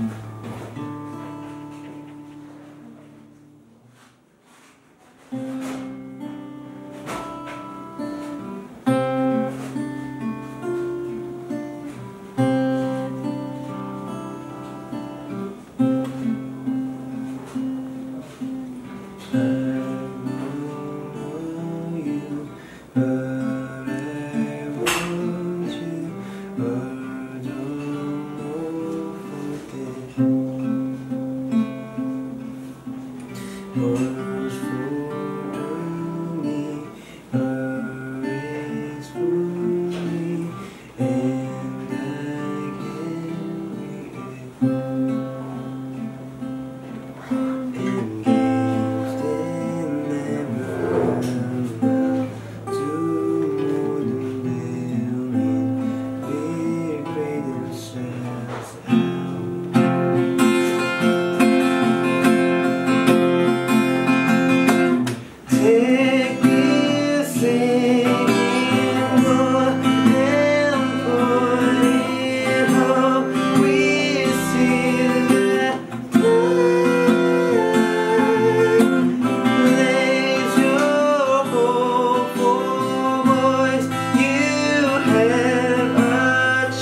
Mm. Yours